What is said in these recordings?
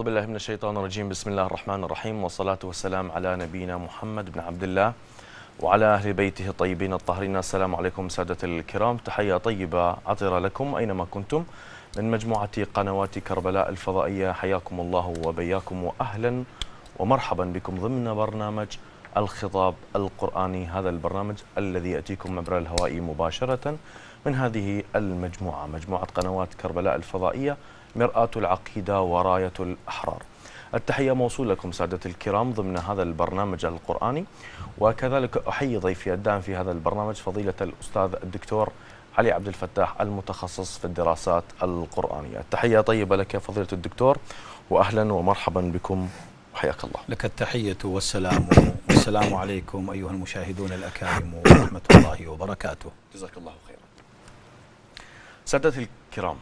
أعوذ بالله من الشيطان الرجيم. بسم الله الرحمن الرحيم. والصلاة والسلام على نبينا محمد بن عبد الله وعلى أهل بيته الطيبين الطاهرين. السلام عليكم سادة الكرام. تحية طيبة عطرة لكم أينما كنتم من مجموعة قنوات كربلاء الفضائية. حياكم الله وبياكم. وأهلا ومرحبا بكم ضمن برنامج الخطاب القرآني. هذا البرنامج الذي يأتيكم عبر الهواء مباشرة من هذه المجموعة. مجموعة قنوات كربلاء الفضائية مرآة العقيدة وراية الأحرار. التحية موصول لكم سادة الكرام ضمن هذا البرنامج القرآني وكذلك أحيي ضيفي الدائم في هذا البرنامج فضيلة الأستاذ الدكتور علي عبد الفتاح المتخصص في الدراسات القرآنية. التحية طيبة لك فضيلة الدكتور وأهلا ومرحبا بكم وحياك الله. لك التحية والسلام والسلام عليكم أيها المشاهدون الأكارم ورحمة الله وبركاته. جزاك الله خيرا. سادة الكرام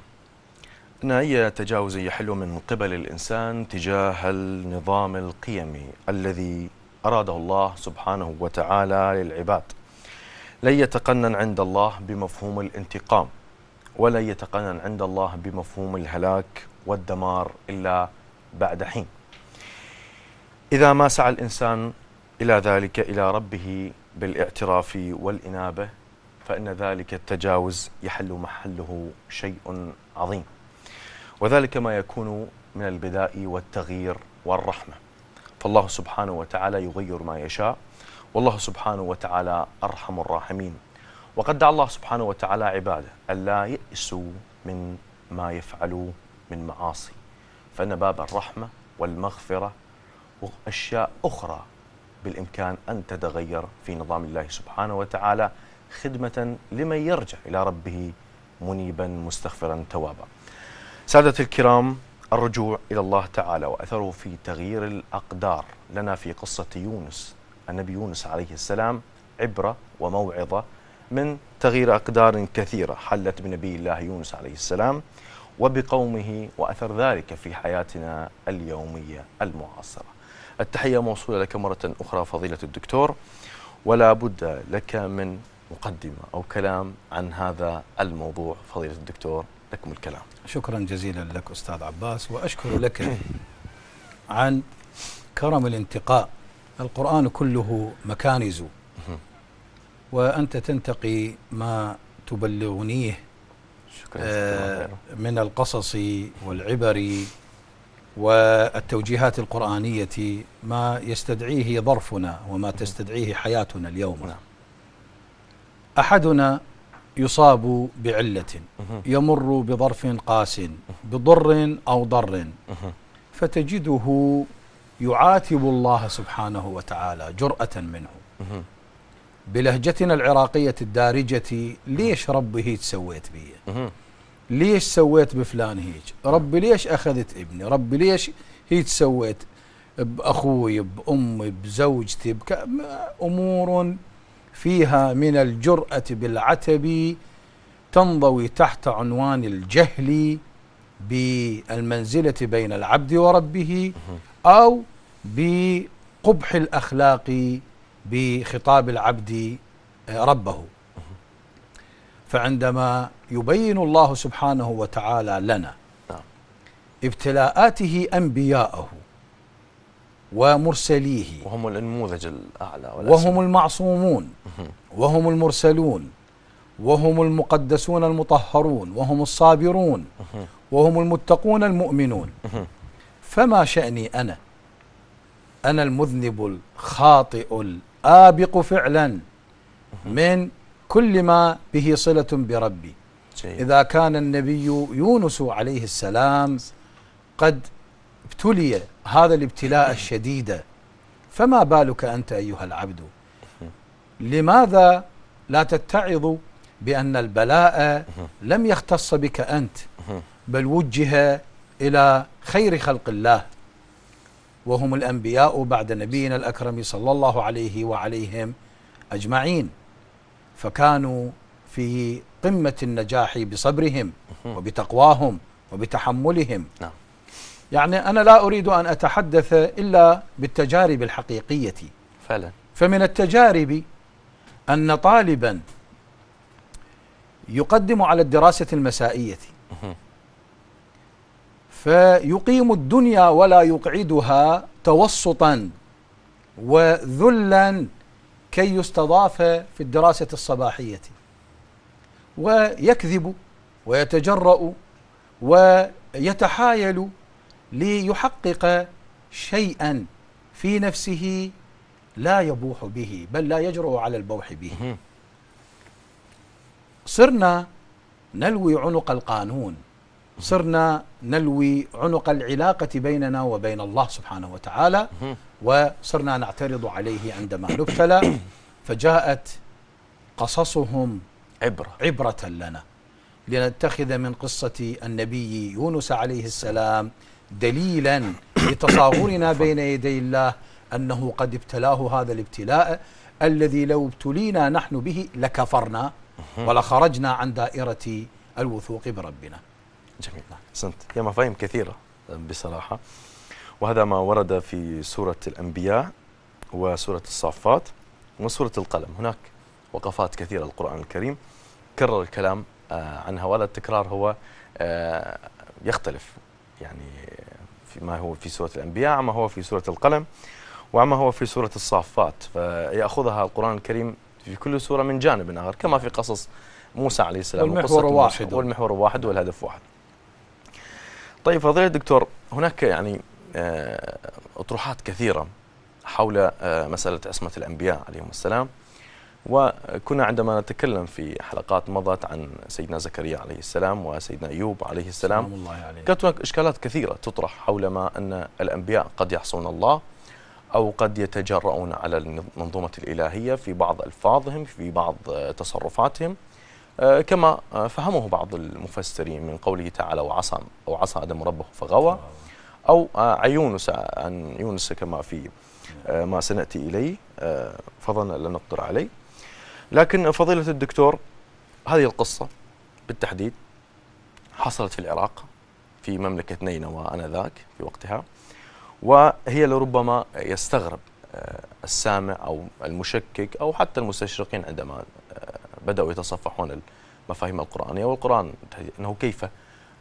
أن أي تجاوز يحل من قبل الإنسان تجاه النظام القيمي الذي أراده الله سبحانه وتعالى للعباد. لن يتقنن عند الله بمفهوم الانتقام ولا يتقنن عند الله بمفهوم الهلاك والدمار إلا بعد حين. إذا ما سعى الإنسان إلى ذلك إلى ربه بالاعتراف والإنابة فإن ذلك التجاوز يحل محله شيء عظيم. وذلك ما يكون من البداء والتغيير والرحمة. فالله سبحانه وتعالى يغير ما يشاء والله سبحانه وتعالى أرحم الراحمين. وقد دعا الله سبحانه وتعالى عباده ألا يأسوا من ما يفعلوا من معاصي فإن باب الرحمة والمغفرة وأشياء أخرى بالإمكان أن تتغير في نظام الله سبحانه وتعالى خدمة لمن يرجع إلى ربه منيبا مستغفرا توابا. سادة الكرام الرجوع إلى الله تعالى وأثره في تغيير الأقدار. لنا في قصة يونس النبي يونس عليه السلام عبرة وموعظة من تغيير أقدار كثيرة حلت بنبي الله يونس عليه السلام وبقومه وأثر ذلك في حياتنا اليومية المعاصرة. التحية موصولة لك مرة أخرى فضيلة الدكتور ولا بد لك من مقدمة أو كلام عن هذا الموضوع فضيلة الدكتور. لكم الكلام. شكرا جزيلا لك أستاذ عباس وأشكر لك عن كرم الانتقاء. القرآن كله مكانز وأنت تنتقي ما تبلغنيه شكرا آه، من القصص والعبر والتوجيهات القرآنية ما يستدعيه ظرفنا وما تستدعيه حياتنا اليوم. نعم. أحدنا يصاب بعلة يمر بظرف قاس بضر أو ضر. فتجده يعاتب الله سبحانه وتعالى جرأة منه. بلهجتنا العراقية الدارجة ليش ربي هيك سويت بي؟ ليش سويت بفلان هيك؟ ربي ليش أخذت ابني؟ ربي ليش هيك سويت بأخوي بأمي بزوجتي؟ بك... أمور فيها من الجرأة بالعتب تنضوي تحت عنوان الجهل بالمنزلة بين العبد وربه أو بقبح الأخلاق بخطاب العبد ربه فعندما يبين الله سبحانه وتعالى لنا نعم. ابتلاءاته أنبياءه ومرسليه. وهم النموذج الأعلى. وهم المعصومون. وهم المرسلون. وهم المقدسون المطهرون. وهم الصابرون. وهم المتقون المؤمنون. فما شأني أنا؟ أنا المذنب الخاطئ الآبق فعلا. من كل ما به صلة بربي. إذا كان النبي يونس عليه السلام قد ابتلي هذا الابتلاء الشديد. فما بالك أنت أيها العبد؟ لماذا لا تتعظ بأن البلاء لم يختص بك أنت بل وجه إلى خير خلق الله؟ وهم الأنبياء بعد نبينا الأكرم صلى الله عليه وعليهم أجمعين. فكانوا في قمة النجاح بصبرهم وبتقواهم وبتحملهم. نعم. يعني أنا لا أريد أن أتحدث إلا بالتجارب الحقيقية. فعلا. فمن التجارب أن طالبا يقدم على الدراسة المسائية. فيقيم الدنيا ولا يقعدها توسطا وذلا كي يستضاف في الدراسة الصباحية. ويكذب ويتجرأ ويتحايل ليحقق شيئا في نفسه لا يبوح به بل لا يجرؤ على البوح به. صرنا نلوي عنق القانون. صرنا نلوي عنق العلاقة بيننا وبين الله سبحانه وتعالى. وصرنا نعترض عليه عندما نبتلى. فجاءت قصصهم عبرة. عبرة لنا. لنتخذ من قصة النبي يونس عليه السلام دليلا لتصاغرنا بين يدي الله أنه قد ابتلاه هذا الابتلاء الذي لو ابتلينا نحن به لكفرنا ولخرجنا عن دائرة الوثوق بربنا. جميل. أحسنت. هي مفاهيم كثيرة بصراحة. وهذا ما ورد في سورة الأنبياء وسورة الصافات وسورة القلم. هناك وقفات كثيرة القرآن الكريم. كرر الكلام آه، عنها وهذا التكرار هو آه، يختلف. يعني فيما هو في سورة الأنبياء عما هو في سورة القلم وعما هو في سورة الصافات. فيأخذها القرآن الكريم في كل سورة من جانب آخر كما في قصص موسى عليه السلام والمحور واحد. والمحور واحد والهدف واحد. طيب فضيلة الدكتور هناك يعني آه، أطروحات كثيرة حول مسألة عصمة الأنبياء عليهم السلام. وكنا عندما نتكلم في حلقات مضت عن سيدنا زكريا عليه السلام وسيدنا أيوب عليه السلام الله عليه. كانت هناك إشكالات كثيرة تطرح حول ما أن الأنبياء قد يحصون الله أو قد يتجرؤون على المنظومة الإلهية في بعض ألفاظهم في بعض تصرفاتهم آه، كما فهمه بعض المفسرين من قوله تعالى وعصى أو عصى آدم ربه فغوى أو عن يونس عن يونس كما في آه، ما سنأتي إليه آه، فظن لن نقدر عليه لكن فضيلة الدكتور هذه القصة بالتحديد حصلت في العراق في مملكة نينوى آنذاك في وقتها وهي لربما يستغرب آه، السامع أو المشكك أو حتى المستشرقين عندما آه، بدأوا يتصفحون المفاهيم القرآنية والقرآن أنه كيف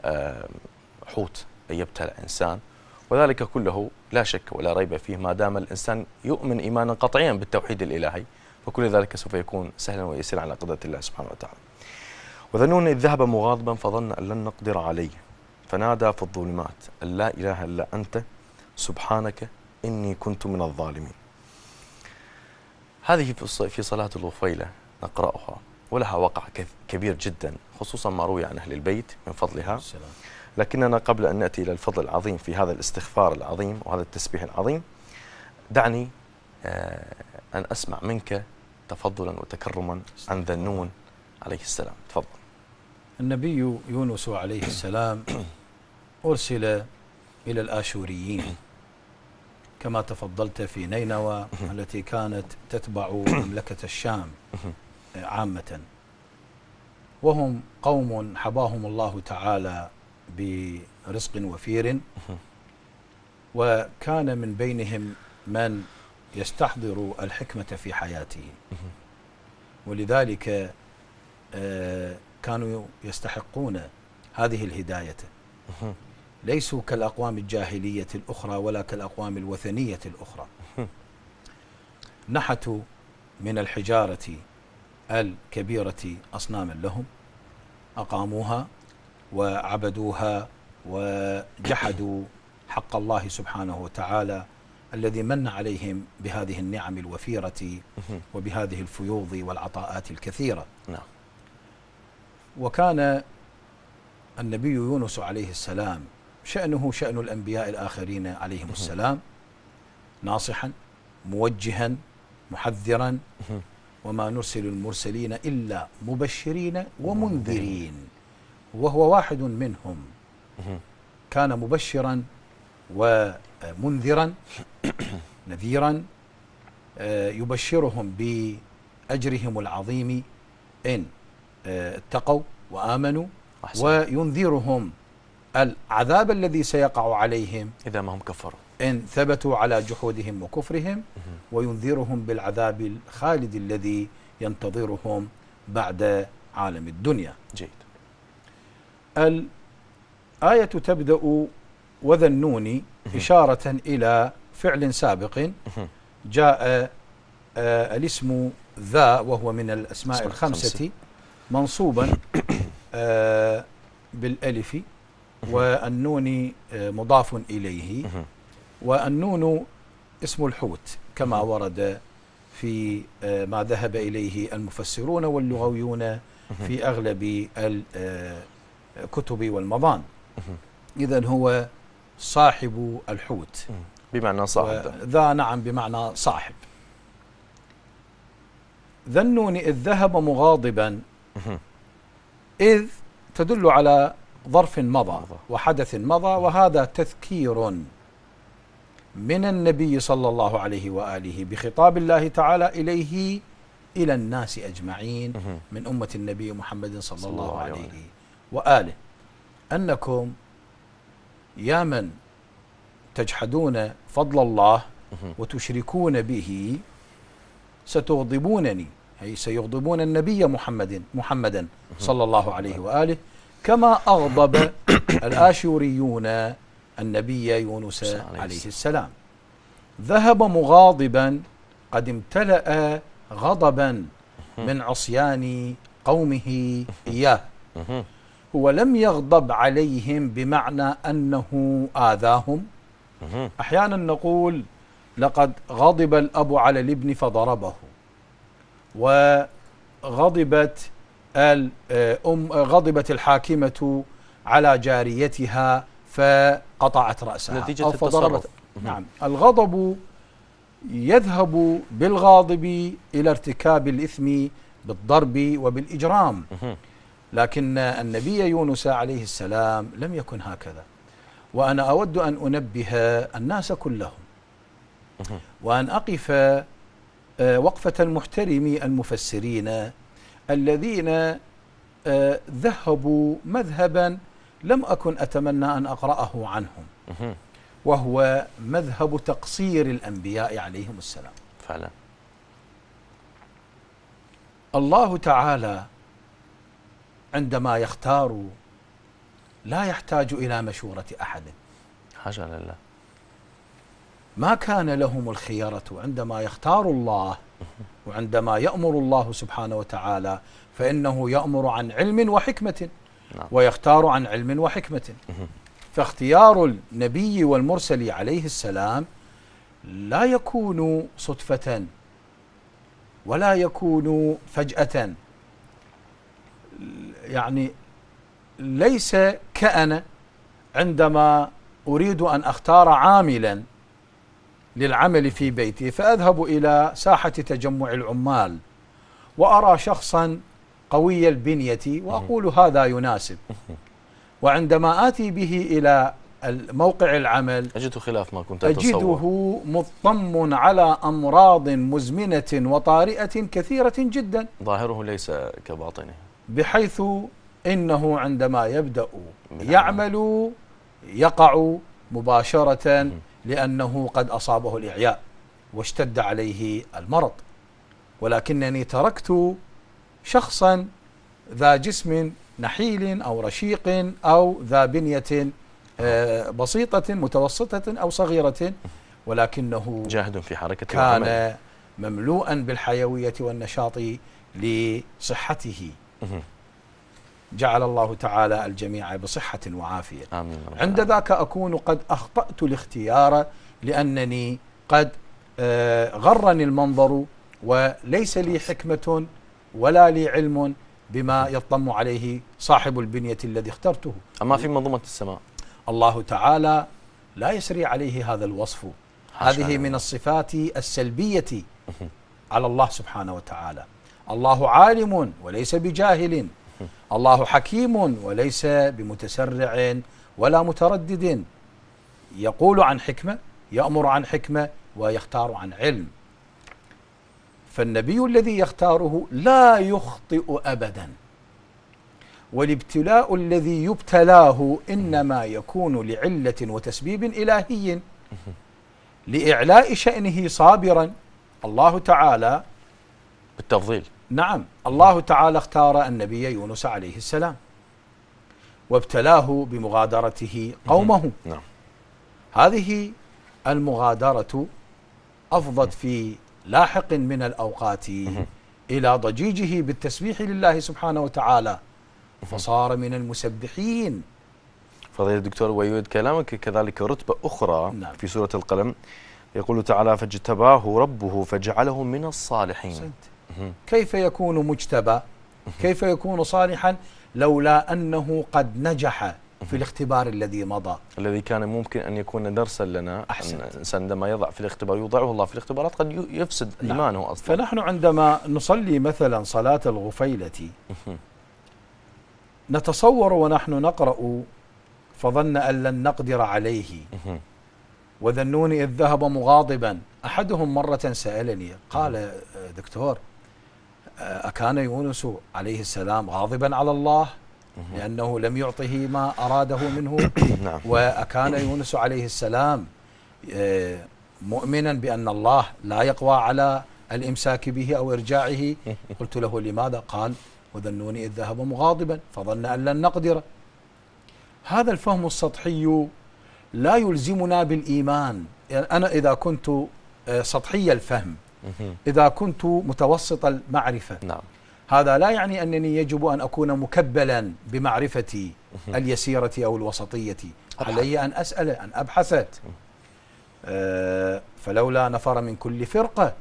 آه، حوت يبتلع إنسان وذلك كله لا شك ولا ريب فيه ما دام الإنسان يؤمن إيمانا قطعيا بالتوحيد الإلهي فكل ذلك سوف يكون سهلا ويسيرا على قدرة الله سبحانه وتعالى. وذنون إذ ذهب مغاضبا فظن أن لن نقدر عليه. فنادى في الظلمات أن لا إله إلا أنت سبحانك إني كنت من الظالمين. هذه في صلاة الغفيلة نقرأها ولها وقع كبير جدا خصوصا ما روي عن أهل البيت من فضلها. لكننا قبل أن نأتي إلى الفضل العظيم في هذا الاستغفار العظيم وهذا التسبيح العظيم دعني آه، أن أسمع منك تفضلا وتكرما عن ذنون عليه السلام. تفضل. النبي يونس عليه السلام أرسل إلى الآشوريين كما تفضلت في نينوى التي كانت تتبع مملكة الشام عامة. وهم قوم حباهم الله تعالى برزق وفير وكان من بينهم من يستحضر الحكمة في حياته. ولذلك آه، كانوا يستحقون هذه الهداية. ليسوا كالأقوام الجاهلية الأخرى ولا كالأقوام الوثنية الأخرى. نحتوا من الحجارة الكبيرة أصناما لهم أقاموها وعبدوها وجحدوا حق الله سبحانه وتعالى الذي من عليهم بهذه النعم الوفيرة وبهذه الفيوض والعطاءات الكثيرة. نعم. وكان النبي يونس عليه السلام شأنه شأن الأنبياء الآخرين عليهم السلام ناصحا موجها محذرا وما نرسل المرسلين إلا مبشرين ومنذرين. وهو واحد منهم. كان مبشرا ومنذرا نذيرا آه، يبشرهم بأجرهم العظيم إن آه، اتقوا وآمنوا أحسن. وينذرهم العذاب الذي سيقع عليهم إذا ما هم كفروا. إن ثبتوا على جحودهم وكفرهم وينذرهم بالعذاب الخالد الذي ينتظرهم بعد عالم الدنيا. جيد. الآية تبدأ وذنوني إشارة إلى فعل سابق جاء آه، الاسم ذا وهو من الأسماء الخمسة. منصوبا آه، بالألف والنون آه، مضاف إليه. والنون اسم الحوت كما ورد في ما ذهب إليه المفسرون واللغويون في أغلب الكتب والمضان إذا هو صاحب الحوت بمعنى صاحب ذا نعم بمعنى صاحب ذا النون إذ ذهب مغاضبا. إذ تدل على ظرف مضى. وحدث مضى وهذا تذكير من النبي صلى الله عليه وآله بخطاب الله تعالى إليه إلى الناس أجمعين. من أمة النبي محمد صلى, الله عليه وآله أنكم يا من تجحدون فضل الله. وتشركون به ستغضبونني أي سيغضبون النبي محمد محمدا صلى الله عليه وآله كما أغضب الآشوريون النبي يونس عليه السلام. ذهب مغاضبا قد امتلأ غضبا من عصيان قومه إياه. هو لم يغضب عليهم بمعنى أنه آذاهم. أحيانا نقول لقد غضب الأب على الابن فضربه وغضبت الأم غضبت الحاكمة على جاريتها فقطعت رأسها نتيجة أو فضربت. نعم الغضب يذهب بالغاضب إلى ارتكاب الإثم بالضرب وبالإجرام. لكن النبي يونس عليه السلام لم يكن هكذا وأنا أود أن أنبه الناس كلهم. وأن أقف آه، وقفة المحترمي المفسرين الذين آه، ذهبوا مذهبا لم أكن أتمنى أن أقرأه عنهم. وهو مذهب تقصير الأنبياء عليهم السلام فعلا الله تعالى عندما يختار لا يحتاج إلى مشورة أحد حاجة لله ما كان لهم الخيرة عندما يختار الله وعندما يأمر الله سبحانه وتعالى فإنه يأمر عن علم وحكمة نعم. ويختار عن علم وحكمة. فاختيار النبي والمرسل عليه السلام لا يكون صدفة ولا يكون فجأة يعني ليس كأنا عندما أريد أن أختار عاملا للعمل في بيتي فأذهب إلى ساحة تجمع العمال وأرى شخصا قوي البنية وأقول هذا يناسب. وعندما آتي به إلى موقع العمل أجد خلاف ما كنت أتصور. أجده مضطم على أمراض مزمنة وطارئة كثيرة جدا. ظاهره ليس كباطنه. بحيث إنه عندما يبدأ يعمل يقع مباشرة لأنه قد أصابه الإعياء واشتد عليه المرض ولكنني تركت شخصا ذا جسم نحيل أو رشيق أو ذا بنية آه، بسيطة متوسطة أو صغيرة ولكنه جاهد في حركة. كان مملوءا بالحيوية والنشاط لصحته. جعل الله تعالى الجميع بصحة وعافية. آمين. عند. ذاك أكون قد أخطأت الاختيار لأنني قد آه، غرني المنظر وليس لي حكمة ولا لي علم بما يطم عليه صاحب البنية الذي اخترته. أما في منظومة السماء؟ الله تعالى لا يسري عليه هذا الوصف. هذه. من الصفات السلبية على الله سبحانه وتعالى. الله عالم وليس بجاهل. الله حكيم وليس بمتسرع ولا متردد. يقول عن حكمة يأمر عن حكمة ويختار عن علم. فالنبي الذي يختاره لا يخطئ أبدا. والابتلاء الذي يبتلاه إنما يكون لعلة وتسبيب إلهي. لإعلاء شأنه صابرا. الله تعالى بالتفضيل. نعم الله تعالى اختار النبي يونس عليه السلام وابتلاه بمغادرته قومه. نعم. هذه المغادرة أفضت في لاحق من الأوقات إلى ضجيجه بالتسبيح لله سبحانه وتعالى. فصار من المسبحين. فضيلة الدكتور ويود كلامك كذلك رتبة أخرى نعم. في سورة القلم. يقول تعالى فاجتباه ربه فجعله من الصالحين. أحسنت. كيف يكون مجتبى كيف يكون صالحا لولا أنه قد نجح في الاختبار الذي مضى الذي كان ممكن أن يكون درسا لنا أحسنت. أن الإنسان عندما يضع في الاختبار يوضعه الله في الاختبارات قد يفسد نعم. إيمانه أصلا فنحن عندما نصلي مثلا صلاة الغفيلة. نتصور ونحن نقرأ فظن أن لن نقدر عليه مهم. وذنون إذ ذهب مغاضبا أحدهم مرة سألني قال دكتور أكان يونس عليه السلام غاضبا على الله لأنه لم يعطه ما أراده منه. نعم. وأكان يونس عليه السلام آه، مؤمنا بأن الله لا يقوى على الإمساك به أو إرجاعه. قلت له لماذا؟ قال وذنوني إذ ذهب مغاضبا فظن أن لن نقدر. هذا الفهم السطحي لا يلزمنا بالإيمان. يعني أنا إذا كنت آه، سطحي الفهم. إذا كنت متوسط المعرفة. نعم. هذا لا يعني أنني يجب أن أكون مكبلا بمعرفتي اليسيرة أو الوسطية. علي أن أسأل أن أبحث آه، فلولا نفر من كل فرقة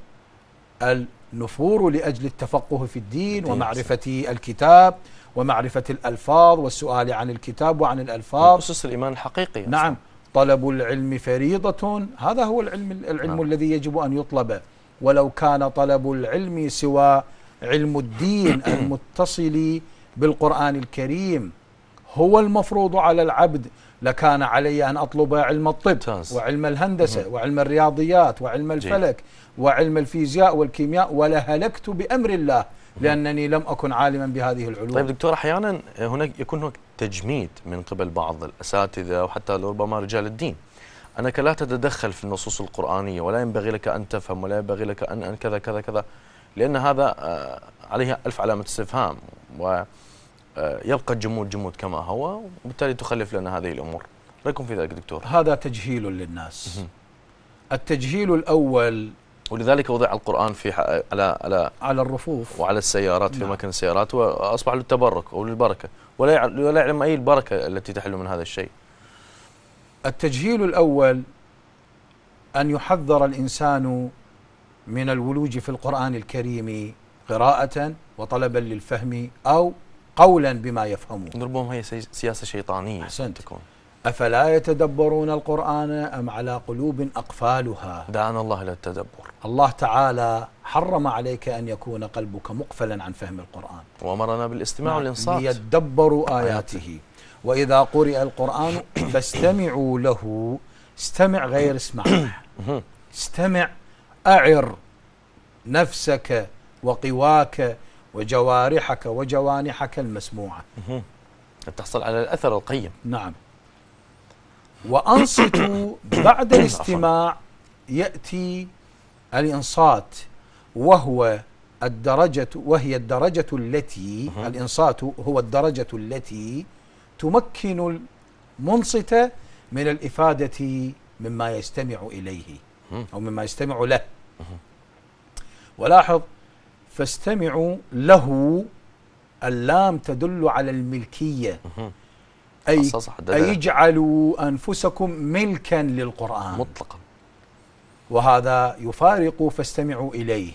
النفور لأجل التفقه في الدين ومعرفة الكتاب ومعرفة الألفاظ والسؤال عن الكتاب وعن الألفاظ. أسس الإيمان الحقيقي. نعم. طلب العلم فريضة. هذا هو العلم العلم نعم. الذي يجب أن يطلب. ولو كان طلب العلم سوى علم الدين المتصل بالقرآن الكريم هو المفروض على العبد. لكان علي أن أطلب علم الطب. وعلم الهندسة وعلم الرياضيات وعلم. الفلك وعلم الفيزياء والكيمياء ولهلكت بأمر الله لأنني لم أكن عالما بهذه العلوم. طيب دكتور أحيانا هناك يكون هناك تجميد من قبل بعض الأساتذة وحتى ربما رجال الدين. أنك لا تتدخل في النصوص القرآنية ولا ينبغي لك أن تفهم ولا ينبغي لك ان أن كذا كذا كذا. لأن هذا آه، عليه ألف علامة استفهام ويبقى الجمود جمود كما هو وبالتالي تخلف لنا هذه الأمور. رأيكم في ذلك دكتور؟ هذا تجهيل للناس. التجهيل الأول ولذلك وضع القرآن في على على على الرفوف. وعلى السيارات في نعم. مكان السيارات وأصبح للتبرك أو للبركة. ولا ولا يعلم أي البركة التي تحل من هذا الشيء. التجهيل الأول أن يحذر الإنسان من الولوج في القرآن الكريم قراءة وطلبا للفهم أو قولا بما يفهمه ربما هي سي- سياسة شيطانية أحسنت. تكون. أفلا يتدبرون القرآن أم على قلوب أقفالها؟ دعانا الله إلى التدبر الله تعالى حرم عليك أن يكون قلبك مقفلا عن فهم القرآن. وأمرنا بالإستماع والإنصات. ليدبروا آياته. وإذا قرئ القرآن فاستمعوا له استمع غير اسمع. استمع أعر نفسك وقواك وجوارحك وجوانحك المسموعة. تحصل على الأثر القيم نعم وأنصتوا بعد الاستماع يأتي الإنصات وهو الدرجة وهي الدرجة التي. الإنصات هو الدرجة التي تمكن المنصت من الإفادة مما يستمع إليه. أو مما يستمع له. ولاحظ فاستمعوا له اللام تدل على الملكية. أي. أي اجعلوا أنفسكم ملكا للقرآن. مطلقا. وهذا يفارق فاستمعوا إليه.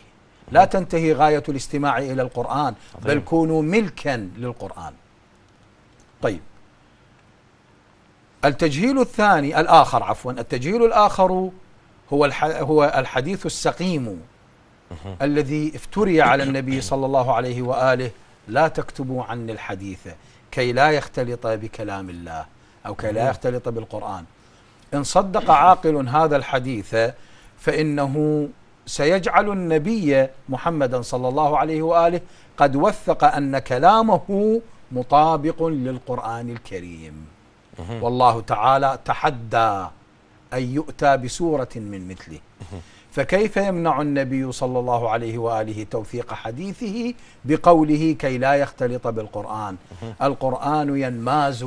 لا تنتهي غاية الاستماع إلى القرآن بل. كونوا ملكا للقرآن. طيب. التجهيل الثاني الآخر عفوا التجهيل الآخر هو هو الحديث السقيم الذي افتري على النبي صلى الله عليه وآله لا تكتبوا عني الحديث كي لا يختلط بكلام الله أو كي لا يختلط بالقرآن. إن صدق عاقل هذا الحديث فإنه سيجعل النبي محمدا صلى الله عليه وآله قد وثق أن كلامه مطابق للقرآن الكريم. والله تعالى تحدى أن يؤتى بسورة من مثله. فكيف يمنع النبي صلى الله عليه وآله توثيق حديثه بقوله كي لا يختلط بالقرآن؟ القرآن ينماز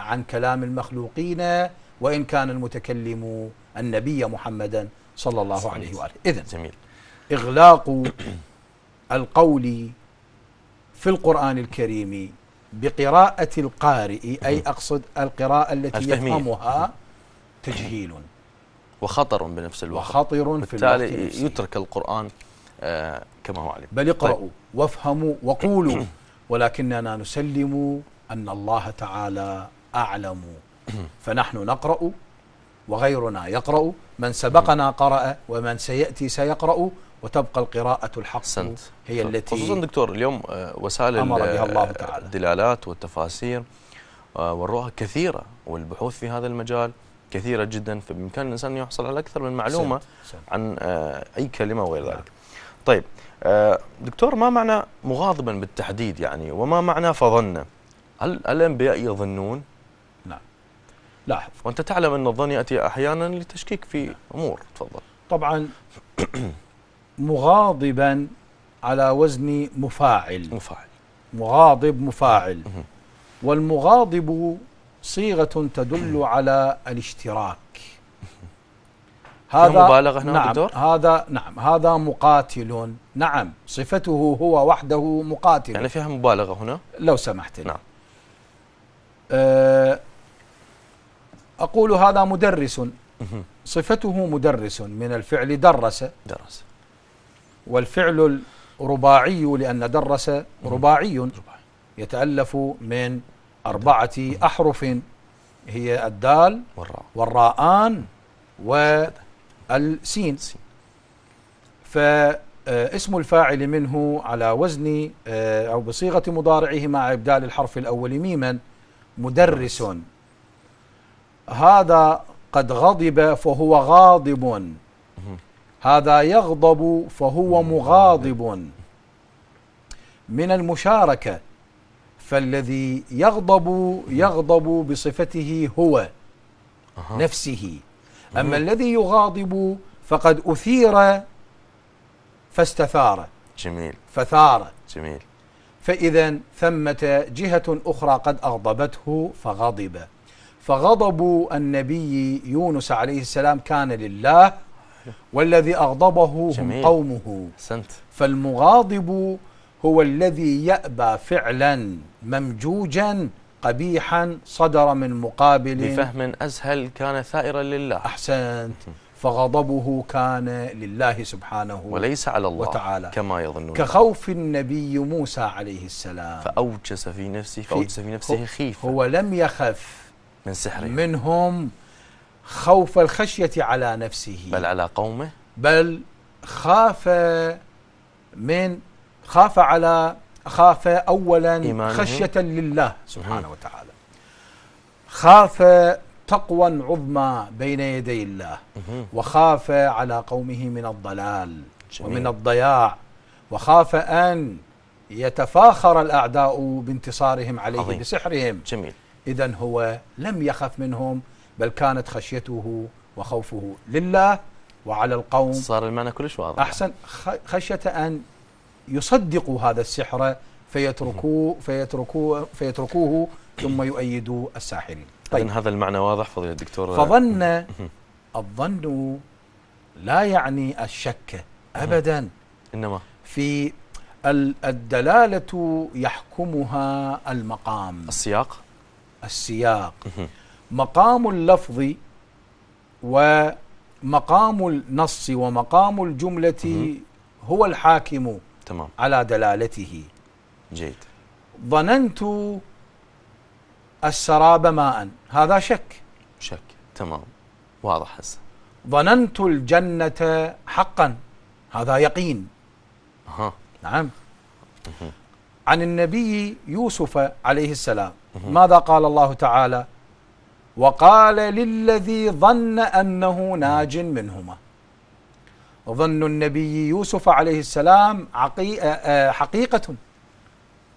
عن كلام المخلوقين وإن كان المتكلم النبي محمدا صلى الله عليه وآله. إذن جميل. إغلاق القول في القرآن الكريم بقراءة القارئ أي أقصد القراءة التي الفهمية. يفهمها تجهيل. وخطر بنفس الوقت. وخطر في الوقت بالتالي نفسه. يترك القرآن آه كما هو عليه. بل اقرأوا وافهموا وقولوا. ولكننا نسلم أن الله تعالى أعلم. فنحن نقرأ وغيرنا يقرأ. من سبقنا قرأ ومن سيأتي سيقرأ. وتبقى القراءة الحق أحسنت هي خصوصا التي دكتور اليوم آه، وسائل أمر بها الله تعالى. الدلالات والتفاسير آه، والرؤى كثيرة والبحوث في هذا المجال كثيرة جدا فبإمكان الإنسان أن يحصل على أكثر من معلومة سنت- سنت. عن آه، أي كلمة وغير نعم. ذلك. طيب دكتور ما معنى مغاضبا بالتحديد يعني وما معنى فظن؟ هل الأنبياء يظنون؟ لاحظ. وأنت تعلم أن الظن يأتي أحيانا لتشكيك في أمور. تفضل. طبعا مغاضبا على وزن مفاعل. مفاعل. مغاضب مفاعل. والمغاضب صيغة تدل على الاشتراك. مبالغة هنا نعم دكتور؟ هذا نعم هذا مقاتل. نعم صفته هو وحده مقاتل. يعني فيها مبالغة هنا؟ لو سمحت لي. نعم. آه، أقول هذا مدرس. صفته مدرس. من الفعل درس. درس. والفعل الرباعي لأن درس رباعي. يتألف من أربعة أحرف هي الدال والراء. والراءان والسين. سين. فاسم الفاعل منه على وزن آه، أو بصيغة مضارعه مع إبدال الحرف الأول ميما مدرس. هذا قد غضب فهو غاضب. هذا يغضب فهو مغاضب. من المشاركة فالذي يغضب يغضب بصفته هو. نفسه. أما الذي يغاضب فقد أثير فاستثار. جميل. فثار. جميل. فإذا ثمة جهة أخرى قد أغضبته فغضب. فغضب النبي يونس عليه السلام كان لله والذي أغضبه هم. قومه. أحسنت. فالمغاضب هو الذي يأبى فعلا ممجوجا قبيحا صدر من مقابل. بفهم أسهل كان ثائرا لله. أحسنت. فغضبه كان لله سبحانه وليس على الله وتعالى. كما يظنون. كخوف النبي موسى عليه السلام. فأوجس في نفسه فأوجس في نفسه خيفة هو لم يخف. من سحره. منهم خوف الخشية على نفسه. بل على قومه. بل خاف من خاف على خاف اولا إيمانه. خشية لله سبحانه وتعالى. خاف تقوى عظمى بين يدي الله. وخاف على قومه من الضلال جميل. ومن الضياع. وخاف أن يتفاخر الأعداء بانتصارهم عليه عظيم. بسحرهم. جميل. إذا هو لم يخف منهم. بل كانت خشيته وخوفه لله وعلى القوم. صار المعنى كلش واضح. أحسن. خشية أن يصدقوا هذا السحر فيتركوه فيتركوه فيتركوه ثم يؤيدوا الساحرين. طيب. هذا المعنى واضح فضيلة الدكتور. فظن الظن لا يعني الشك أبدا. إنما. في ال- الدلالة يحكمها المقام. السياق. السياق. مقام اللفظ ومقام النص ومقام الجملة. هو الحاكم تمام. على دلالته. جيد. ظننت السراب ماء. هذا شك. شك. تمام. واضح هسه ظننت الجنة حقا. هذا يقين. أها. نعم. عن النبي يوسف عليه السلام. ماذا قال الله تعالى؟ وقال للذي ظن أنه ناج منهما. ظن النبي يوسف عليه السلام. آه، آه، حقيقة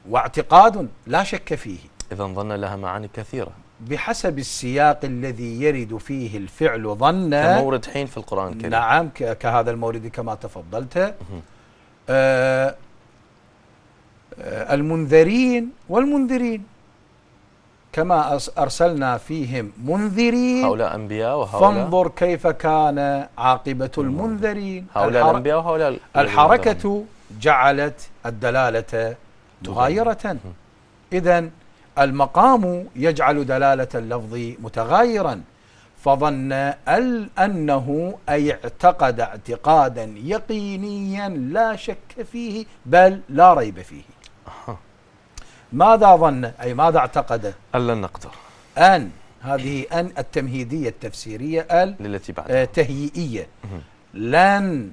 واعتقاد لا شك فيه. إذا ظن لها معاني كثيرة. بحسب السياق الذي يرد فيه الفعل ظن. كمورد حين في القرآن الكريم. نعم كهذا المورد كما تفضلت. آه آه المنذرين والمنذرين. كما أرسلنا فيهم منذرين. هؤلاء أنبياء وهؤلاء فانظر كيف كان عاقبة المنذرين. هؤلاء الحر- الأنبياء وهؤلاء الحركة جعلت الدلالة مغايرة. إذا المقام يجعل دلالة اللفظ متغايرا. فظن ال أنه أي اعتقد اعتقادا يقينيا لا شك فيه بل لا ريب فيه. ماذا ظن؟ أي ماذا اعتقد؟ أن لن نقدر. أن هذه أن التمهيدية التفسيرية ال للتي بعدها آه، تهيئية. لن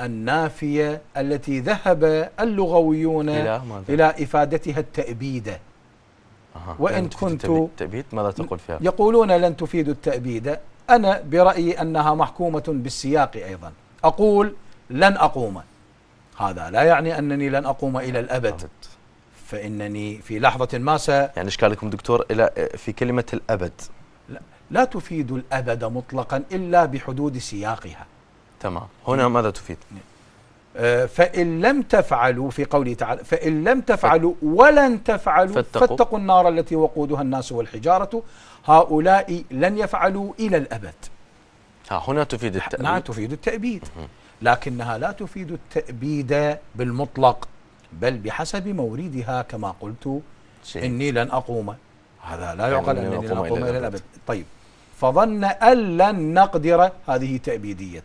النافية التي ذهب اللغويون إلى؟ إلى إفادتها التأبيد. أها. وإن تفيد كنت- التأبيد ماذا تقول فيها؟ يقولون لن تفيد التأبيد. أنا برأيي أنها محكومة بالسياق أيضا. أقول لن أقوم. هذا لا يعني أنني لن أقوم إلى الأبد. فإنني في لحظة ما س يعني إشكالكم دكتور؟ إلى في كلمة الأبد. لا تفيد الأبد مطلقا إلا بحدود سياقها. تمام. هنا ماذا تفيد؟ آه، فإن لم تفعلوا في قوله تعالى فإن لم تفعلوا ولن تفعلوا فاتقوا. فاتقوا النار التي وقودها الناس والحجارة. هؤلاء لن يفعلوا إلى الأبد. ها هنا تفيد التأبيد نعم تفيد التأبيد. لكنها لا تفيد التأبيد بالمطلق. بل بحسب موردها كما قلت شيء. إني لن أقوم هذا لا يعني يعقل أنني لن أقوم إلى الأبد. طيب فظن أن لن نقدر هذه تأبيدية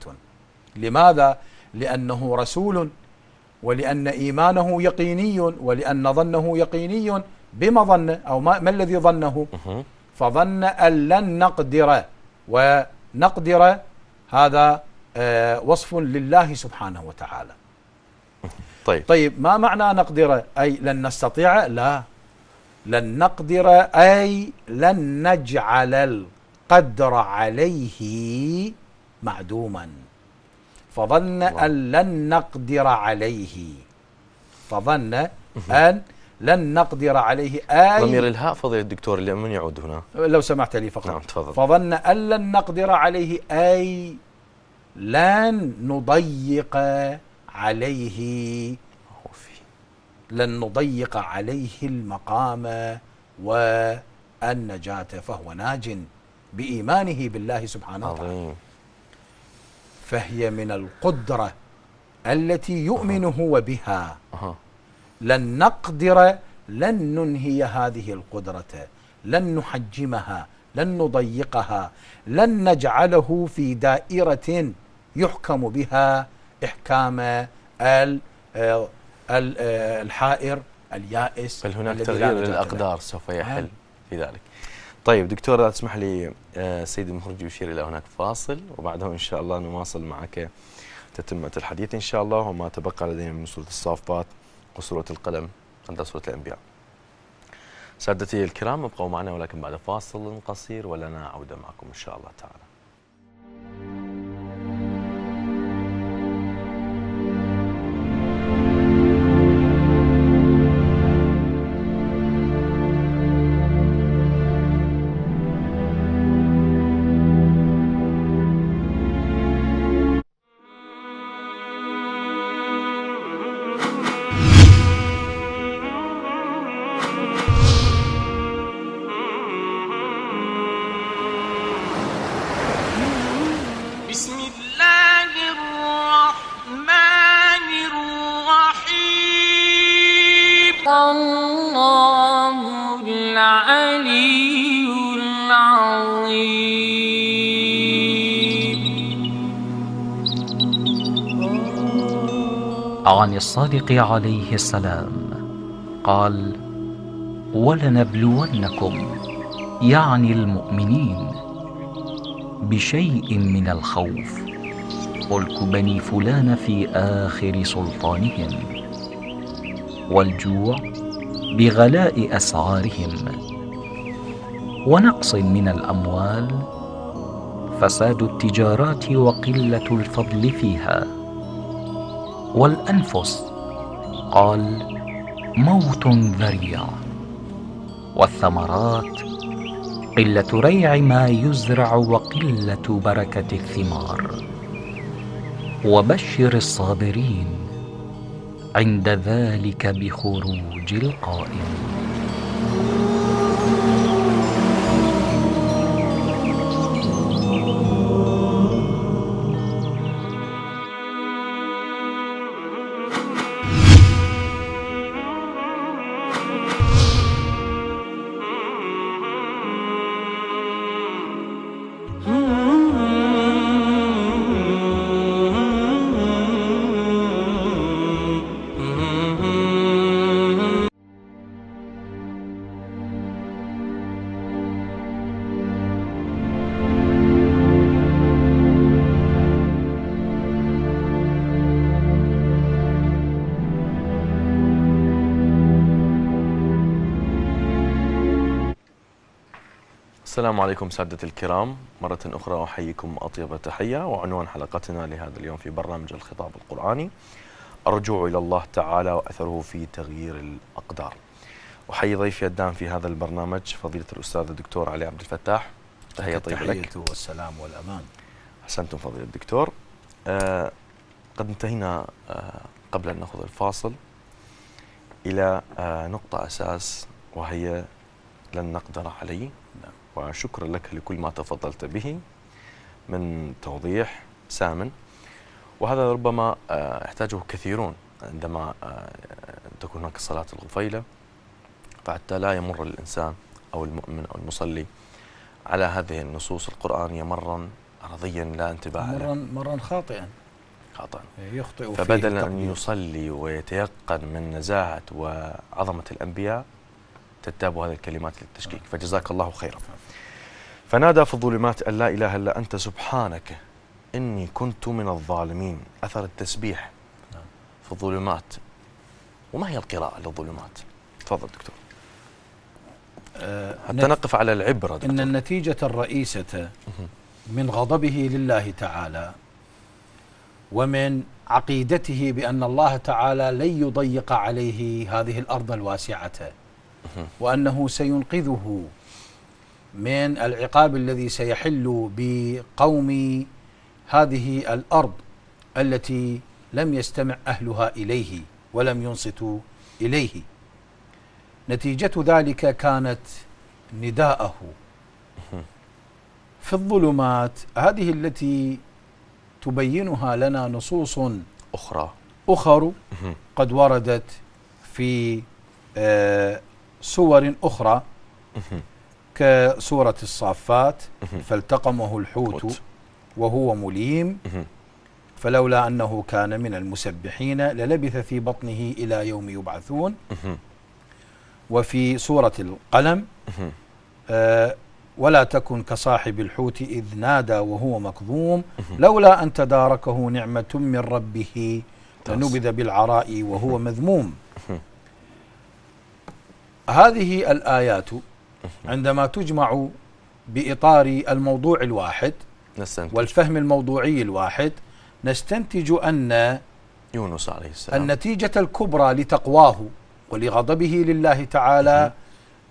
لماذا؟ لأنه رسول ولأن إيمانه يقيني ولأن ظنه يقيني بما ظن أو ما, ما الذي ظنه. فظن أن لن نقدر ونقدر هذا آه، وصف لله سبحانه وتعالى طيب. طيب ما معنى نقدر أي لن نستطيع؟ لا. لن نقدر أي لن نجعل القدر عليه معدوما. فظن الله. أن لن نقدر عليه. فظن أن لن نقدر عليه أي ضمير الهاء فضيلة الدكتور اللي من يعود هنا؟ لو سمحت لي فقط. نعم تفضل. فظن أن لن نقدر عليه أي لن نضيق عليه. لن نضيق عليه المقام والنجاة فهو ناج بإيمانه بالله سبحانه وتعالى. فهي من القدرة التي يؤمن هو بها لن نقدر لن ننهي هذه القدرة لن نحجمها لن نضيقها لن نجعله في دائرة يحكم بها. إحكام ال ال- الحائر اليائس بل هناك تغيير. للأقدار سوف يحل نعم. في ذلك طيب دكتور لا تسمح لي آه، سيد المخرج يشير إلى هناك فاصل وبعده إن شاء الله نواصل معك تتمة الحديث إن شاء الله وما تبقى لدينا من سورة الصافات وسورة القلم عند سورة الأنبياء سادتي الكرام ابقوا معنا ولكن بعد فاصل قصير ولنا عودة معكم إن شاء الله تعالى عن الصادق عليه السلام. قال ولنبلونكم يعني المؤمنين بشيء من الخوف. ملك بني فلان في آخر سلطانهم والجوع بغلاء أسعارهم. ونقص من الأموال فساد التجارات وقلة الفضل فيها. والأنفس. قال موت ذريع. والثمرات قلة ريع ما يزرع وقلة بركة الثمار. وبشر الصابرين عند ذلك بخروج القائم السلام عليكم سادة الكرام. مرة أخرى أحييكم أطيب تحية. وعنوان حلقتنا لهذا اليوم في برنامج الخطاب القرآني الرجوع إلى الله تعالى وأثره في تغيير الأقدار. أحيي ضيفي الدام في هذا البرنامج فضيلة الأستاذ الدكتور علي عبد الفتاح. تحية طيبة لك. التحية والسلام والأمان. أحسنتم فضيلة الدكتور. آه قد انتهينا آه قبل أن نأخذ الفاصل إلى آه نقطة أساس وهي لن نقدر عليه. وشكرا لك لكل ما تفضلت به من توضيح سامن. وهذا ربما آه يحتاجه كثيرون عندما آه تكون هناك صلاة الغفيلة. فحتى لا يمر الإنسان أو المؤمن أو المصلي على هذه النصوص القرآنية مرا أرضيا لا انتباه له. مرا مرا خاطئا. خطأ يخطئ فيه فبدلا أن. يصلي ويتيقن من نزاهة وعظمة الأنبياء تتاب هذه الكلمات للتشكيك. فجزاك الله خيرا. فنادى في الظلمات أن لا إله إلا أنت سبحانك إني كنت من الظالمين أثر التسبيح. في الظلمات. وما هي القراءة للظلمات؟ تفضل دكتور. آه، حتى نقف على العبرة إن دكتور النتيجة الرئيسة من غضبه لله تعالى ومن عقيدته بأن الله تعالى لن يضيق عليه هذه الأرض الواسعة وأنه سينقذه من العقاب الذي سيحل بقوم هذه الأرض التي لم يستمع أهلها إليه ولم ينصتوا إليه نتيجة ذلك كانت نداءه في الظلمات هذه التي تبينها لنا نصوص أخرى أخر مهم. قد وردت في آه، سور أخرى مهم. كسورة الصافات. فالتقمه الحوت حوت. وهو مليم. فلولا أنه كان من المسبحين للبث في بطنه إلى يوم يبعثون. وفي سورة القلم. آه، ولا تكن كصاحب الحوت إذ نادى وهو مكظوم لولا أن تداركه نعمة من ربه لنبذ بالعراء وهو مذموم هذه الآيات عندما تجمع بإطار الموضوع الواحد نستنتج والفهم الموضوعي الواحد نستنتج أن يونس عليه السلام النتيجة الكبرى لتقواه ولغضبه لله تعالى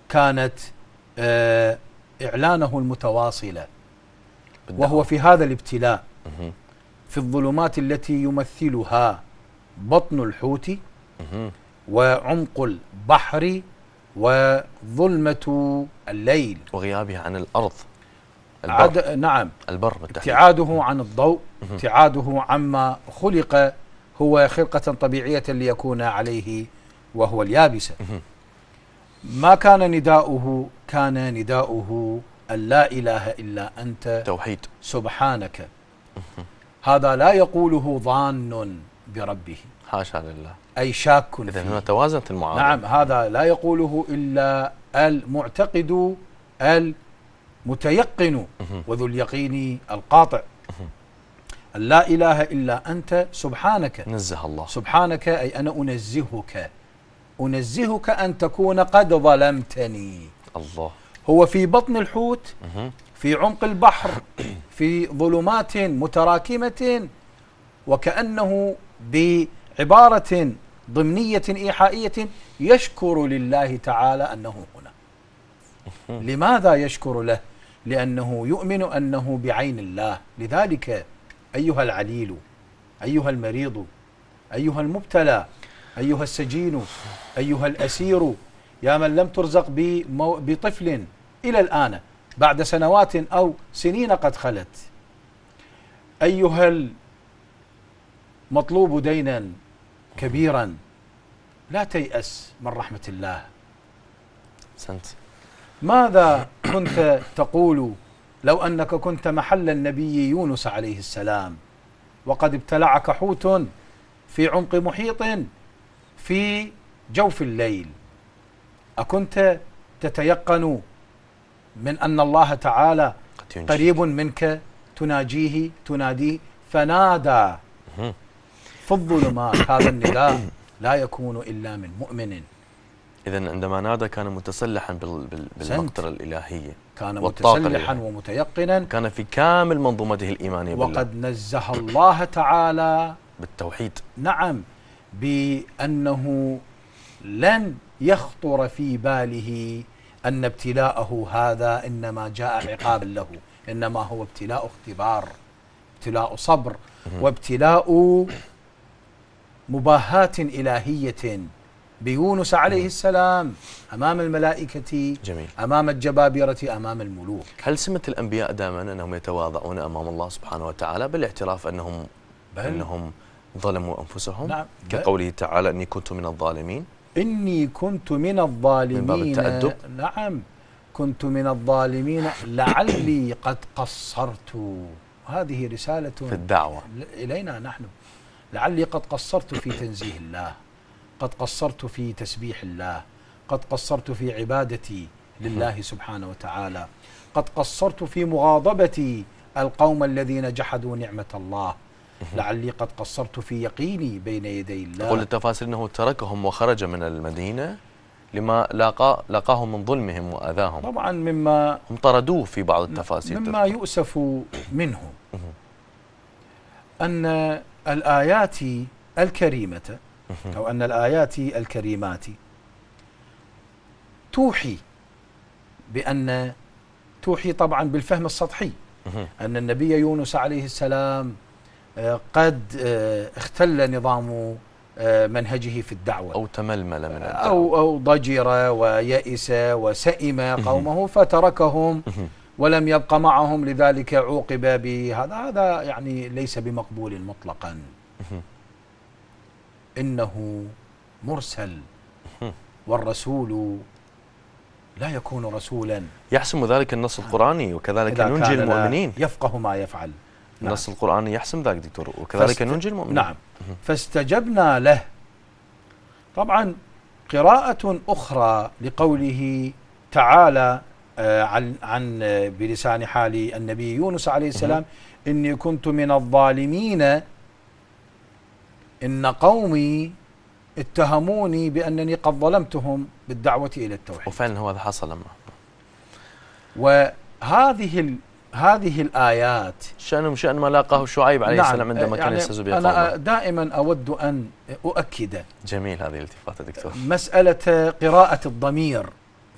كانت آه، إعلانه المتواصل بالدعوة. وهو في هذا الابتلاء. في الظلمات التي يمثلها بطن الحوت. وعمق البحر وظلمة الليل. وغيابها عن الأرض. البر. عد نعم. البر بالتحديد ابتعاده عن الضوء ابتعاده عما خلق هو خلقة طبيعية ليكون عليه وهو اليابسة. ما كان نداؤه؟ كان نداؤه أن لا إله إلا أنت توحيد. سبحانك. هذا لا يقوله ظان بربه. حاشا لله. أي شاك إذا هنا توازنت المعادلة نعم هذا لا يقوله إلا المعتقد المتيقن وذو اليقين القاطع. لا إله إلا أنت سبحانك. نزه الله. سبحانك أي أنا أنزهك. أنزهك أن تكون قد ظلمتني. الله. هو في بطن الحوت. في عمق البحر في ظلمات متراكمة وكأنه بعبارة ضمنية إيحائية يشكر لله تعالى أنه هنا. لماذا يشكر له؟ لأنه يؤمن أنه بعين الله. لذلك أيها العليل أيها المريض أيها المبتلى أيها السجين أيها الأسير يا من لم ترزق بطفل إلى الآن بعد سنوات أو سنين قد خلت. أيها المطلوب دينا كبيرا. لا تيأس من رحمة الله. سنت. ماذا كنت تقول لو أنك كنت محل النبي يونس عليه السلام؟ وقد ابتلعك حوت في عمق محيط في جوف الليل. أكنت تتيقن من أن الله تعالى قريب منك تناجيه تناديه فنادى. في الظلمات هذا النداء لا يكون إلا من مؤمن. إذا عندما نادى كان متسلحا. بالمقدرة الإلهية كان متسلحا. ومتيقنا. كان في كامل منظومته الإيمانية بالله. وقد نزه الله تعالى بالتوحيد. نعم بأنه لن يخطر في باله أن ابتلاءه هذا إنما جاء عقابا له. إنما هو ابتلاء اختبار ابتلاء صبر وابتلاء مباهاة إلهية. بيونس عليه السلام أمام الملائكة جميل. أمام الجبابرة أمام الملوك. هل سمة الأنبياء دائما أنهم يتواضعون أمام الله سبحانه وتعالى بالاعتراف أنهم بل أنهم ظلموا أنفسهم؟ نعم كقوله تعالى أني كنت من الظالمين. إني كنت من الظالمين من باب التأدب؟ نعم كنت من الظالمين. لعلي قد قصرت. هذه رسالة في الدعوة. إلينا نحن. لعلي قد قصرت في تنزيه الله قد قصرت في تسبيح الله قد قصرت في عبادتي لله سبحانه وتعالى قد قصرت في مغاضبة القوم الذين جحدوا نعمة الله. لعلي قد قصرت في يقيني بين يدي الله. تقول التفاسير أنه تركهم وخرج من المدينة لما لاقى لاقاهم من ظلمهم وأذاهم. طبعا مما هم طردوه في بعض التفاسير مما يؤسف منه. أن الآيات الكريمة أو أن الآيات الكريمات توحي بأن توحي طبعا بالفهم السطحي. أن النبي يونس عليه السلام آه، قد آه، اختل نظام آه، منهجه في الدعوة. أو تململ من الدعوة. أو أو ضجر ويئس وسئم قومه فتركهم. ولم يبق معهم لذلك عوقب بهذا هذا يعني ليس بمقبول مطلقا. إنه مرسل. والرسول لا يكون رسولا. يحسم ذلك النص القرآني وكذلك ننجي المؤمنين. يفقه ما يفعل. نعم. النص القرآني يحسم ذلك دكتور وكذلك فاست- ننجي المؤمنين. نعم. فاستجبنا له. طبعا قراءة أخرى لقوله تعالى عن عن آه، بلسان حال النبي يونس عليه السلام إني كنت من الظالمين. إن قومي اتهموني بأنني قد ظلمتهم بالدعوة إلى التوحيد. وفعلا هو هذا حصل. معه وهذه ال- هذه الآيات. شأنهم شأن ما لاقاه شعيب عليه نعم، السلام عندما كان يعني يستهزئ أنا بقومه دائما أود أن أؤكد جميل هذه الالتفاتة دكتور. مسألة قراءة الضمير.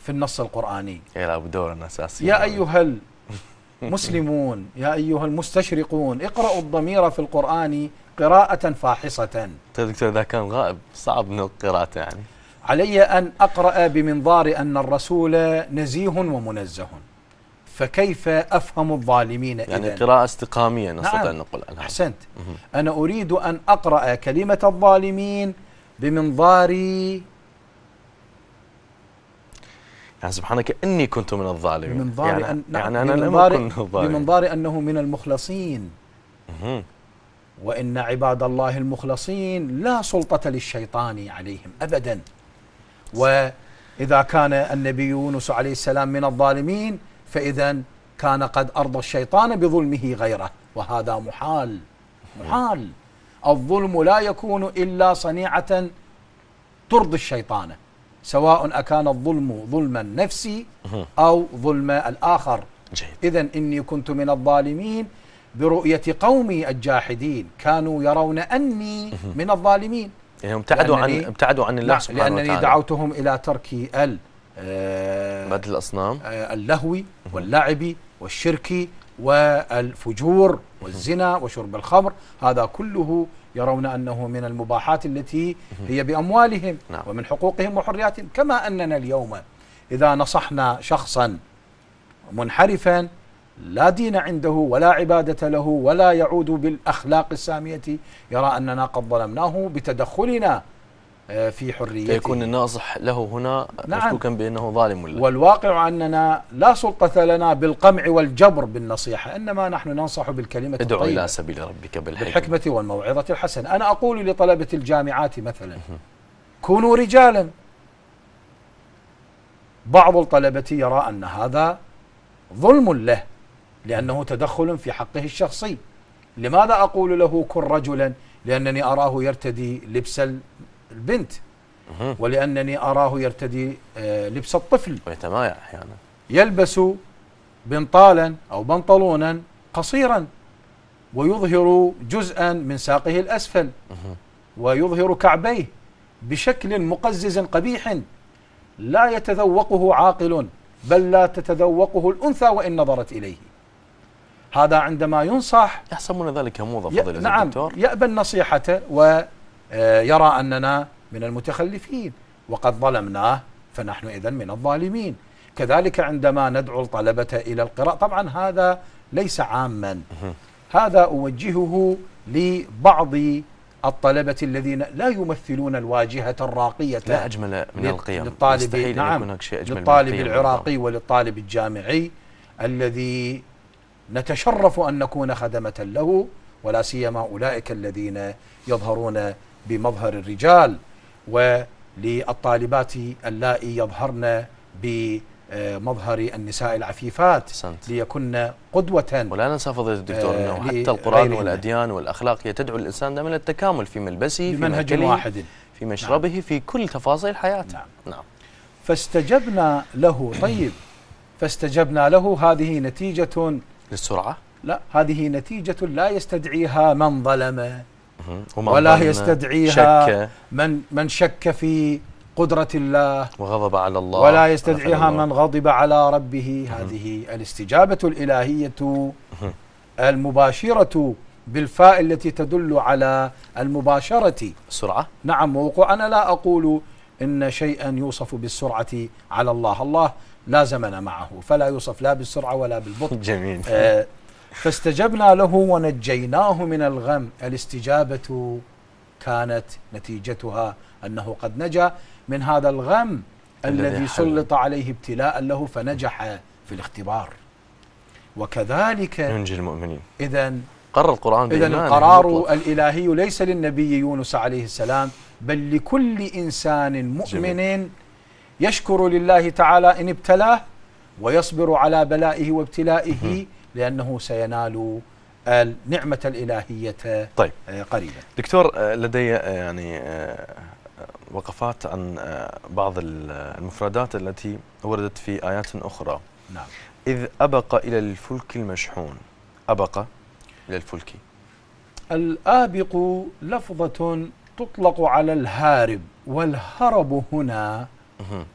في النص القرآني. يلعب دورا أساسيا يا أيها المسلمون يا أيها المستشرقون اقرأوا الضمير في القرآن قراءة فاحصة. طيب دكتور إذا كان غائب صعب من القراءة يعني. علي أن أقرأ بمنظار أن الرسول نزيه ومنزه. فكيف أفهم الظالمين يعني إذن؟ قراءة استقامية نستطيع نعم. أن نقول عنها أحسنت. أنا أريد أن أقرأ كلمة الظالمين بمنظار يعني سبحانك إني كنت من الظالمين. بمنظار يعني, أن يعني أنا لم أكن من الظالمين بمنظار أنه من المخلصين. وإن عباد الله المخلصين لا سلطة للشيطان عليهم أبدا. وإذا كان النبي يونس عليه السلام من الظالمين فإذا كان قد أرضى الشيطان بظلمه غيره. وهذا محال. محال. الظلم لا يكون إلا صنيعة ترضي الشيطان. سواء أكان الظلم ظلما نفسي. أو ظلم الآخر. إذا إني كنت من الظالمين برؤية قومي الجاحدين. كانوا يرون أني من الظالمين. يعني ابتعدوا عن ابتعدوا عن الله نعم سبحانه لأنني وتعالى. دعوتهم إلى ترك ال آه، بدل الأصنام. آه، اللهو واللعب والشرك والفجور والزنا وشرب الخمر. هذا كله يرون أنه من المباحات التي هي بأموالهم نعم. ومن حقوقهم وحرياتهم كما أننا اليوم إذا نصحنا شخصا منحرفا لا دين عنده ولا عبادة له ولا يعود بالأخلاق السامية يرى أننا قد ظلمناه بتدخلنا في حريته. فيكون الناصح له هنا نعم. مشكوكا بأنه ظالم لله والواقع أننا لا سلطة لنا بالقمع والجبر بالنصيحة إنما نحن ننصح بالكلمة ادعو الطيبة. إلى سبيل ربك بالحكمة. بالحكمة والموعظة الحسنة. أنا أقول لطلبة الجامعات مثلا كونوا رجالا. بعض الطلبة يرى أن هذا ظلم له لأنه تدخل في حقه الشخصي. لماذا أقول له كن رجلا؟ لأنني أراه يرتدي لبس البنت. ولأنني أراه يرتدي آه، لبس الطفل. ويتمايع أحيانا. يلبس بنطالا أو بنطلونا قصيرا ويظهر جزءا من ساقه الأسفل ويظهر كعبيه بشكل مقزز قبيح لا يتذوقه عاقل بل لا تتذوقه الأنثى وإن نظرت إليه. هذا عندما ينصح يحسبون ذلك موضة فضيلة نعم يأبى النصيحة ويرى أننا من المتخلفين وقد ظلمناه فنحن إذن من الظالمين. كذلك عندما ندعو الطلبة إلى القراءة طبعا هذا ليس عاما. هذا أوجهه لبعض الطلبة الذين لا يمثلون الواجهة الراقية لا أجمل من القيم. للطالب نعم شيء أجمل للطالب من العراقي وللطالب الجامعي الذي نتشرف أن نكون خدمة له ولا سيما أولئك الذين يظهرون بمظهر الرجال وللطالبات اللائي يظهرن بمظهر النساء العفيفات أحسنت. ليكن قدوة ولا ننسى فضيلة الدكتور آه، أنه حتى. القرآن والأديان والأخلاق هي تدعو الإنسان دائما للتكامل في ملبسه في مأكله واحد. في مشربه في كل تفاصيل حياته. نعم. نعم. فاستجبنا له. طيب. فاستجبنا له. هذه نتيجة للسرعة؟ لا هذه نتيجة لا يستدعيها من ظلم ولا يستدعيها شك. من من شك في قدرة الله. وغضب على الله. ولا يستدعيها. من غضب على ربه. هذه الاستجابة الإلهية المباشرة بالفاء التي تدل على المباشرة. السرعة نعم ووقوع أنا لا أقول إن شيئا يوصف بالسرعة على الله. الله لا زمن معه فلا يوصف لا بالسرعة ولا بالبطء جميل. آه، فاستجبنا له ونجيناه من الغم الاستجابة كانت نتيجتها أنه قد نجا من هذا الغم الذي. سلط عليه ابتلاء له فنجح في الاختبار وكذلك ينجي المؤمنين إذا قرر القرآن إذا القرار المطلق. الإلهي ليس للنبي يونس عليه السلام بل لكل إنسان مؤمن جميل. يشكر لله تعالى إن ابتلاه ويصبر على بلائه وابتلائه لأنه سينال النعمة الإلهية طيب. آه، قريبا. دكتور آه، لدي آه، يعني وقفات عن بعض ال- المفردات التي وردت في آيات أخرى. نعم. إذ أبق إلى الفلك المشحون. أبق إلى الفلك. الآبق لفظة تطلق على الهارب والهرب هنا.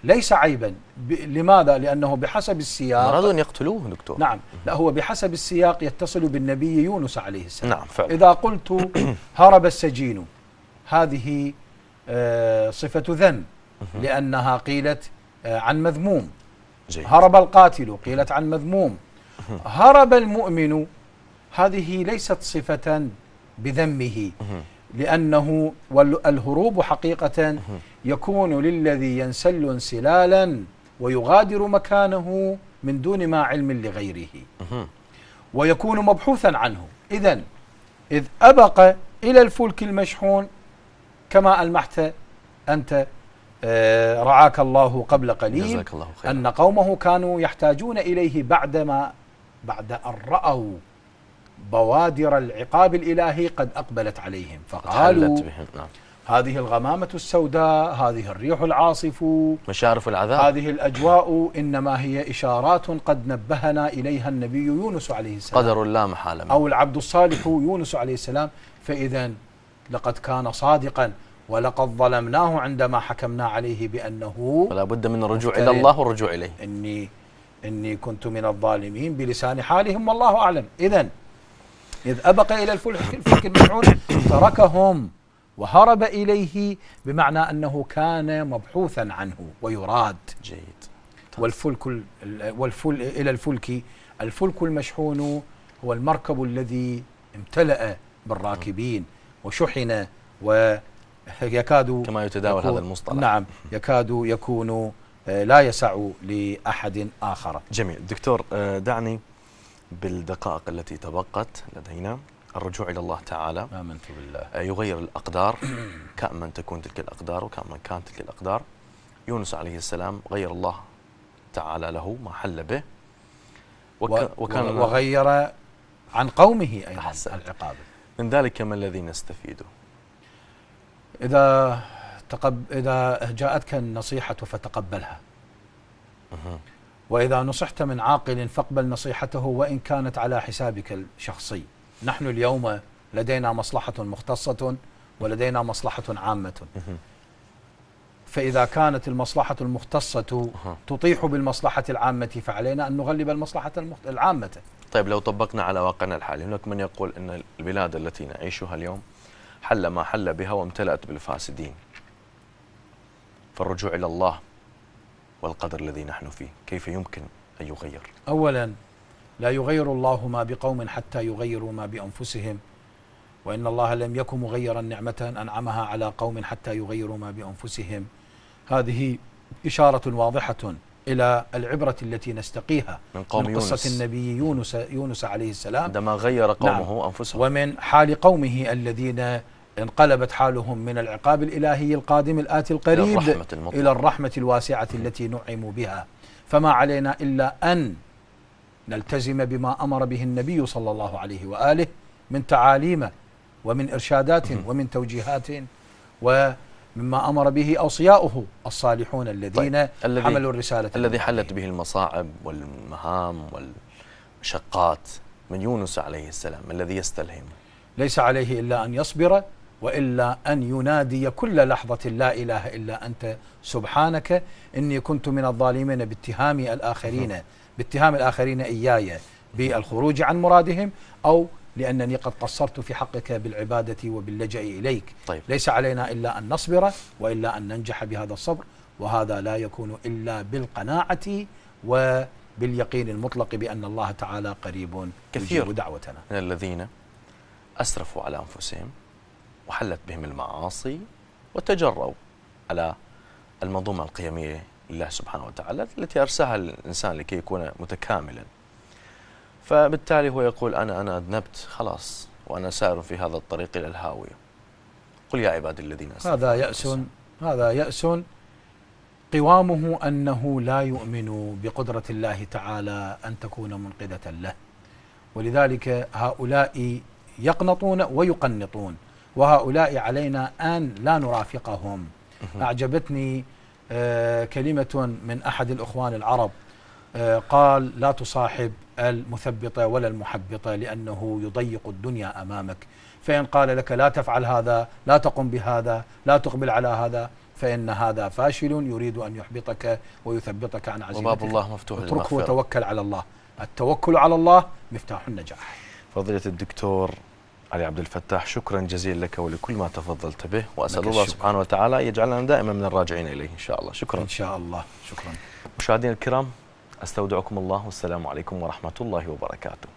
ليس عيبا. لماذا؟ لأنه بحسب السياق أرادوا أن يقتلوه دكتور. نعم. لا هو بحسب السياق يتصل بالنبي يونس عليه السلام. نعم فعلا. إذا قلت هرب السجين هذه آه، صفة ذم لأنها قيلت آه، عن مذموم. جيد. هرب القاتل قيلت عن مذموم. هرب المؤمن هذه ليست صفة بذمه. لأنه والهروب حقيقة يكون للذي ينسل انسلالا ويغادر مكانه من دون ما علم لغيره. ويكون مبحوثا عنه إذا إذ أبق إلى الفلك المشحون كما ألمحت أنت آه، رعاك الله قبل قليل الله خيرا أن قومه كانوا يحتاجون إليه بعدما بعد أن رأوا بوادر العقاب الإلهي قد أقبلت عليهم. فقالوا بهم نعم. هذه الغمامة السوداء هذه الريح العاصف مشارف العذاب. هذه الأجواء إنما هي إشارات قد نبهنا إليها النبي يونس عليه السلام. قدر لا محالة. أو العبد الصالح يونس عليه السلام. فإذا لقد كان صادقا ولقد ظلمناه عندما حكمنا عليه بأنه فلا بد من الرجوع. إلى الله والرجوع إليه. إني إني كنت من الظالمين بلسان حالهم والله أعلم. إذا إذ أبق إلى الفلك الفلك المشحون تركهم وهرب إليه بمعنى أنه كان مبحوثا عنه ويراد. جيد. والفلك ال- ال- والفل إلى الفلك الفلك المشحون هو المركب الذي امتلأ بالراكبين وشحن ويكاد كما يتداول هذا المصطلح. نعم يكاد يكون آه، لا يسع لأحد آخر. جميل. دكتور آه، دعني بالدقائق التي تبقت لدينا. الرجوع إلى الله تعالى. آمنت بالله. آه، يغير الأقدار. كأن تكون تلك الأقدار وكأن كانت تلك الأقدار. يونس عليه السلام غير الله تعالى له ما حل به. وك وكان وغير عن قومه أيضا. العقاب. من ذلك ما الذي نستفيده إذا تقب إذا جاءتك النصيحة فتقبلها. وإذا نصحت من عاقل فاقبل نصيحته وإن كانت على حسابك الشخصي. نحن اليوم لدينا مصلحة مختصة ولدينا مصلحة عامة. فإذا كانت المصلحة المختصة. تطيح بالمصلحة العامة فعلينا أن نغلب المصلحة العامة. طيب لو طبقنا على واقعنا الحالي هناك من يقول أن البلاد التي نعيشها اليوم حل ما حل بها وامتلأت بالفاسدين. فالرجوع إلى الله والقدر الذي نحن فيه. كيف يمكن أن يغير؟ أولا لا يغير الله ما بقوم حتى يغيروا ما بأنفسهم وإن الله لم يكن مغيرا نعمة أنعمها على قوم حتى يغيروا ما بأنفسهم. هذه إشارة واضحة إلى العبرة التي نستقيها من قوم من قصة يونس. النبي يونس يونس عليه السلام. عندما غير قومه أنفسهم. ومن حال قومه الذين انقلبت حالهم من العقاب الإلهي القادم الآتي القريب الرحمة المطلقة. إلى الرحمة الواسعة التي نعموا بها فما علينا إلا أن نلتزم بما أمر به النبي صلى الله عليه وآله من تعاليم ومن إرشادات ومن توجيهات ومما أمر به أوصياؤه الصالحون الذين طيب، حملوا الرسالة الذي. حلت به المصاعب والمهام والمشقات من يونس عليه السلام الذي يستلهم ليس عليه إلا أن يصبر وإلا أن ينادي كل لحظة لا إله إلا أنت. سبحانك إني كنت من الظالمين باتهام الآخرين باتهام الآخرين إياي بالخروج عن مرادهم أو لأنني قد قصرت في حقك بالعبادة وباللجأ إليك. طيب. ليس علينا إلا أن نصبر وإلا أن ننجح بهذا الصبر وهذا لا يكون إلا بالقناعة وباليقين المطلق بأن الله تعالى قريب كثير. دعوتنا. من الذين أسرفوا على أنفسهم. وحلت بهم المعاصي وتجروا على المنظومة القيمية لله سبحانه وتعالى التي أرساها الإنسان لكي يكون متكاملا. فبالتالي هو يقول أنا أنا أذنبت خلاص وأنا سائر في هذا الطريق إلى الهاوية. قل يا عبادي الذين هذا يأس. هذا يأس. قوامه أنه لا يؤمن بقدرة الله تعالى أن تكون منقذة له. ولذلك هؤلاء يقنطون ويقنطون. وهؤلاء علينا أن لا نرافقهم. أعجبتني آه، كلمة من أحد الأخوان العرب آه، قال لا تصاحب المثبطة ولا المحبطة لأنه يضيق الدنيا أمامك. فإن قال لك لا تفعل هذا لا تقم بهذا لا تقبل على هذا فإن هذا فاشل يريد أن يحبطك ويثبطك عن عزيمتك. وباب الله مفتوح اتركه وتوكل على الله. التوكل على الله مفتاح النجاح. فضيلة الدكتور علي عبد الفتاح شكرا جزيلا لك ولكل ما تفضلت به لك الله الشكر. سبحانه وتعالى يجعلنا دائما من الراجعين إليه إن شاء الله. شكرا. إن شاء الله. شكرا. مشاهدينا الكرام أستودعكم الله والسلام عليكم ورحمة الله وبركاته.